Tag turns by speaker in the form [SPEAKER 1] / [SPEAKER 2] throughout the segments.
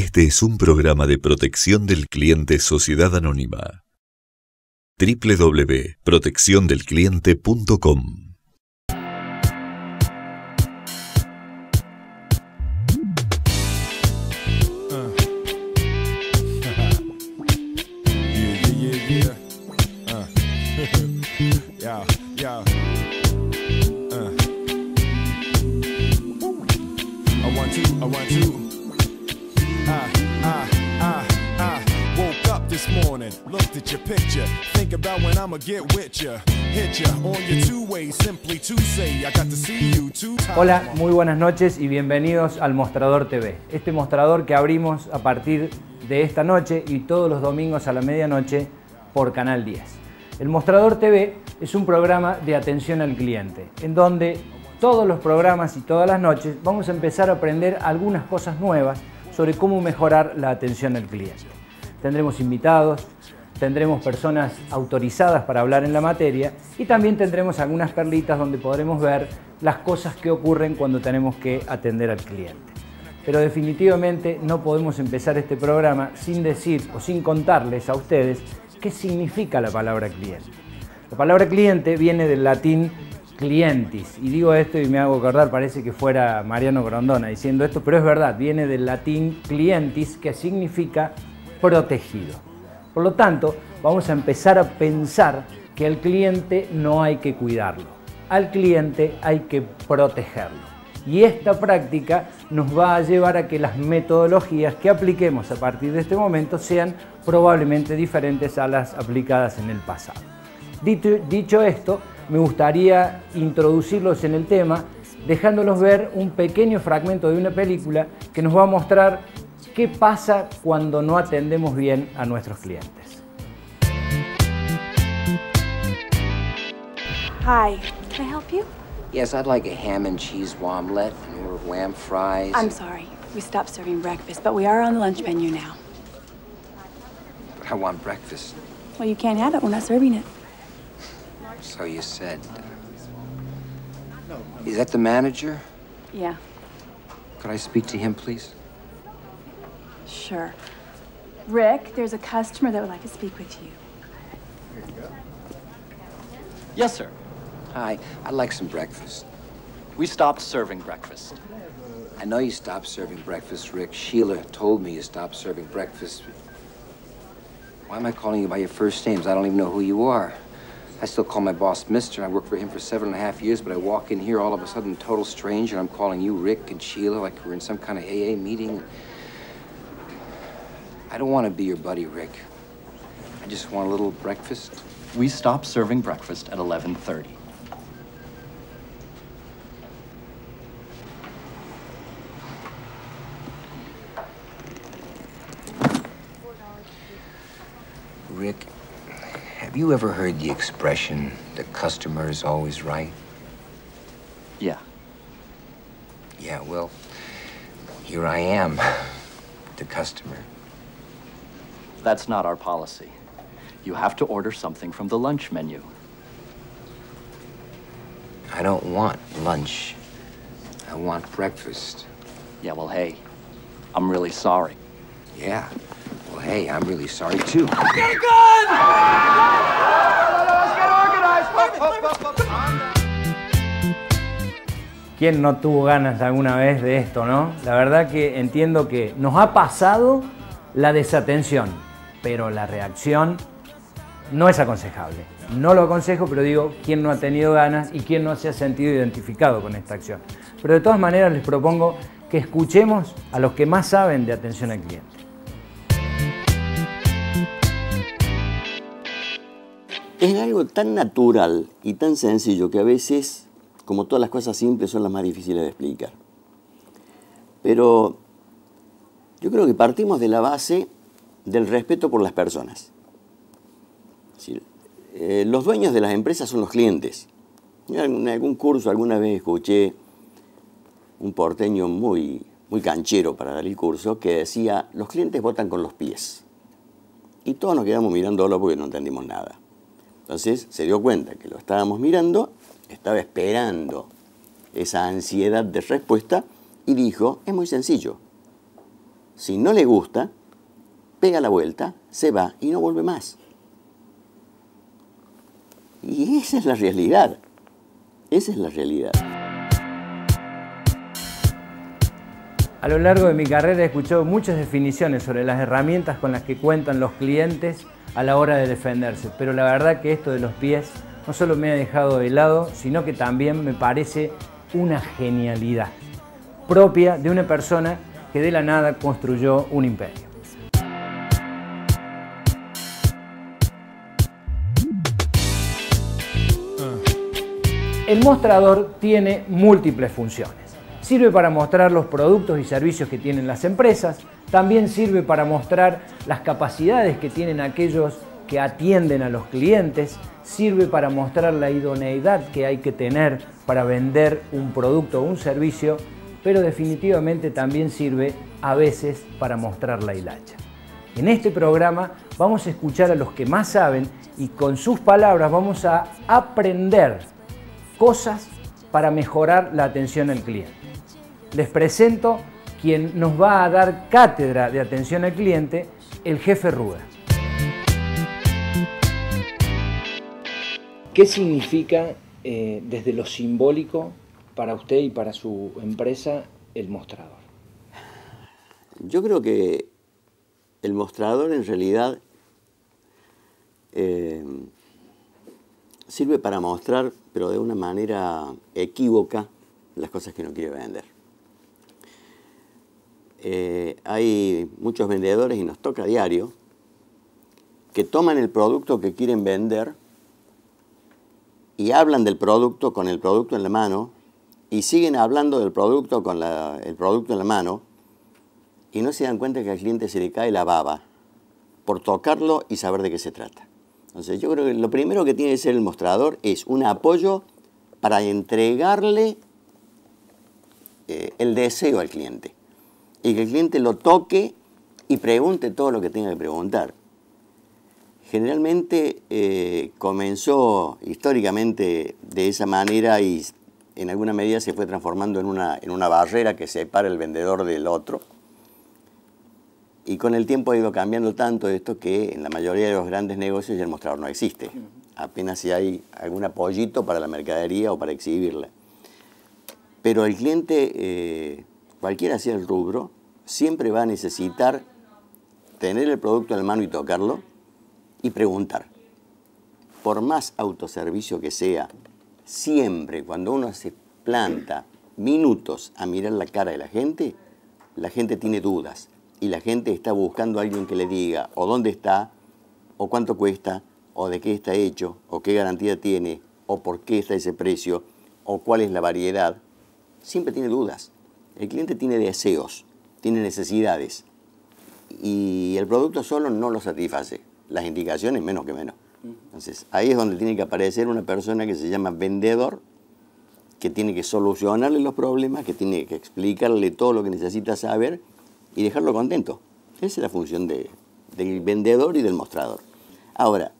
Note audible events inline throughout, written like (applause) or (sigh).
[SPEAKER 1] Este es un programa de protección del cliente Sociedad Anónima. www.protecciondelcliente.com
[SPEAKER 2] Hola, muy buenas noches y bienvenidos al Mostrador TV. Este mostrador que abrimos a partir de esta noche y todos los domingos a la medianoche por Canal 10. El Mostrador TV es un programa de atención al cliente, en donde todos los programas y todas las noches vamos a empezar a aprender algunas cosas nuevas sobre cómo mejorar la atención al cliente. Tendremos invitados, tendremos personas autorizadas para hablar en la materia y también tendremos algunas perlitas donde podremos ver las cosas que ocurren cuando tenemos que atender al cliente. Pero definitivamente no podemos empezar este programa sin decir o sin contarles a ustedes qué significa la palabra cliente. La palabra cliente viene del latín clientis, y digo esto y me hago acordar, parece que fuera Mariano Grondona diciendo esto, pero es verdad, viene del latín clientis, que significa protegido. Por lo tanto, vamos a empezar a pensar que al cliente no hay que cuidarlo, al cliente hay que protegerlo. Y esta práctica nos va a llevar a que las metodologías que apliquemos a partir de este momento sean probablemente diferentes a las aplicadas en el pasado. Dicho, esto, me gustaría introducirlos en el tema dejándolos ver un pequeño fragmento de una película que nos va a mostrar ¿Qué pasa cuando no atendemos bien a nuestros clientes?
[SPEAKER 3] Hi, can I help you?
[SPEAKER 4] Yes, I'd like a ham and cheese omelet, an order of lamb fries.
[SPEAKER 3] I'm sorry. We stopped serving breakfast, but we are on the lunch menu now.
[SPEAKER 4] But I want breakfast.
[SPEAKER 3] Well, you can't have it. We're not serving it.
[SPEAKER 4] So you said. Uh, is that the manager?
[SPEAKER 3] Yeah,
[SPEAKER 4] Could I speak to him, please?
[SPEAKER 3] Sure. Rick, there's a customer that would like to speak with you. Here you go.
[SPEAKER 5] Yes, sir.
[SPEAKER 4] Hi, I'd like some breakfast.
[SPEAKER 5] We stopped serving breakfast.
[SPEAKER 4] I know you stopped serving breakfast, Rick. Sheila told me you stopped serving breakfast. Why am I calling you by your first names? I don't even know who you are. I still call my boss Mister. I worked for him for seven and a half years, but I walk in here all of a sudden, total stranger, and I'm calling you Rick and Sheila like we're in some kind of AA meeting. I don't want to be your buddy, Rick. I just want a little breakfast.
[SPEAKER 5] We stop serving breakfast at 11:30.
[SPEAKER 4] Rick, have you ever heard the expression, the customer is always right?
[SPEAKER 5] Yeah.
[SPEAKER 4] Yeah, well, here I am, (laughs) the customer.
[SPEAKER 5] That's not our policy. You have to order something from the lunch menu.
[SPEAKER 4] I don't want lunch. I want breakfast.
[SPEAKER 5] Yeah, well, hey, I'm really sorry.
[SPEAKER 4] Yeah. Well, hey, I'm really sorry too.
[SPEAKER 2] ¿Quién no tuvo ganas alguna vez de esto, no? La verdad que entiendo que nos ha pasado la desatención, pero la reacción no es aconsejable. No lo aconsejo, pero digo, ¿quién no ha tenido ganas y quién no se ha sentido identificado con esta acción? Pero de todas maneras les propongo que escuchemos a los que más saben de atención al cliente.
[SPEAKER 6] Es algo tan natural y tan sencillo que a veces, como todas las cosas simples, son las más difíciles de explicar. Pero yo creo que partimos de la base del respeto por las personas. Decir, eh, los dueños de las empresas son los clientes. En algún curso alguna vez escuché un porteño muy, muy canchero para dar el curso que decía, los clientes votan con los pies. Y todos nos quedamos mirándolo porque no entendimos nada. Entonces se dio cuenta que lo estábamos mirando, estaba esperando esa ansiedad de respuesta y dijo, es muy sencillo. Si no le gusta, pega la vuelta, se va y no vuelve más. Y esa es la realidad. Esa es la realidad.
[SPEAKER 2] A lo largo de mi carrera he escuchado muchas definiciones sobre las herramientas con las que cuentan los clientes a la hora de defenderse, pero la verdad que esto de los pies no solo me ha dejado helado, sino que también me parece una genialidad propia de una persona que de la nada construyó un imperio. El mostrador tiene múltiples funciones. Sirve para mostrar los productos y servicios que tienen las empresas, también sirve para mostrar las capacidades que tienen aquellos que atienden a los clientes, sirve para mostrar la idoneidad que hay que tener para vender un producto o un servicio, pero definitivamente también sirve a veces para mostrar la hilacha. En este programa vamos a escuchar a los que más saben y con sus palabras vamos a aprender cosas para mejorar la atención al cliente. Les presento quien nos va a dar cátedra de atención al cliente, el jefe Ruda. ¿Qué significa eh, desde lo simbólico para usted y para su empresa el mostrador?
[SPEAKER 6] Yo creo que el mostrador en realidad eh, sirve para mostrar, pero de una manera equívoca, las cosas que no quiere vender. Eh, hay muchos vendedores, y nos toca a diario, que toman el producto que quieren vender y hablan del producto con el producto en la mano y siguen hablando del producto con el producto en la mano y no se dan cuenta que al cliente se le cae la baba por tocarlo y saber de qué se trata. Entonces yo creo que lo primero que tiene que ser el mostrador es un apoyo para entregarle eh, el deseo al cliente y que el cliente lo toque y pregunte todo lo que tenga que preguntar. Generalmente eh, comenzó históricamente de esa manera y en alguna medida se fue transformando en una, en una barrera que separa el vendedor del otro. Y con el tiempo ha ido cambiando tanto esto que en la mayoría de los grandes negocios ya el mostrador no existe. Apenas si hay algún apoyito para la mercadería o para exhibirla. Pero el cliente, eh, cualquiera sea el rubro, siempre va a necesitar tener el producto en la mano y tocarlo y preguntar. Por más autoservicio que sea, siempre cuando uno se planta minutos a mirar la cara de la gente, la gente tiene dudas y la gente está buscando a alguien que le diga o dónde está, o cuánto cuesta, o de qué está hecho, o qué garantía tiene, o por qué está ese precio, o cuál es la variedad. Siempre tiene dudas. El cliente tiene deseos, tiene necesidades, y el producto solo no lo satisface. Las indicaciones menos que menos. Entonces, ahí es donde tiene que aparecer una persona que se llama vendedor, que tiene que solucionarle los problemas, que tiene que explicarle todo lo que necesita saber y dejarlo contento. Esa es la función del vendedor y del mostrador. Ahora,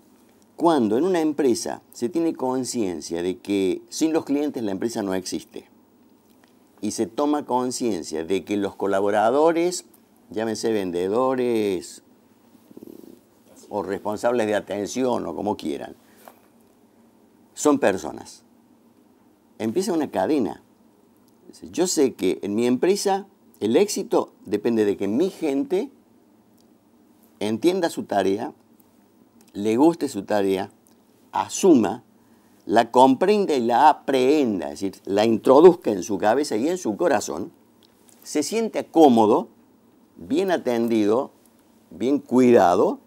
[SPEAKER 6] cuando en una empresa se tiene conciencia de que sin los clientes la empresa no existe y se toma conciencia de que los colaboradores, llámense vendedores o responsables de atención o como quieran, son personas. Empieza una cadena. Yo sé que en mi empresa el éxito depende de que mi gente entienda su tarea, le guste su tarea, asuma, la comprenda y la aprenda, es decir, la introduzca en su cabeza y en su corazón, se siente cómodo, bien atendido, bien cuidado,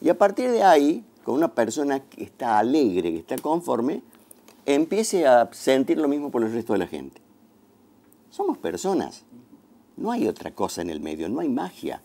[SPEAKER 6] y a partir de ahí, con una persona que está alegre, que está conforme, empiece a sentir lo mismo por el resto de la gente. Somos personas. No hay otra cosa en el medio, no hay magia.